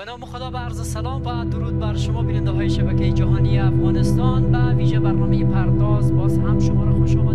به نام خدا به عرض سلام و درود بر شما بیننده های شبکه جهانی افغانستان. به ویژه برنامه پرداز باز هم شما را خوش آمد